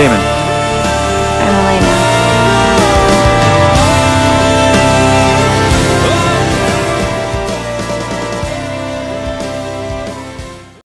Damon.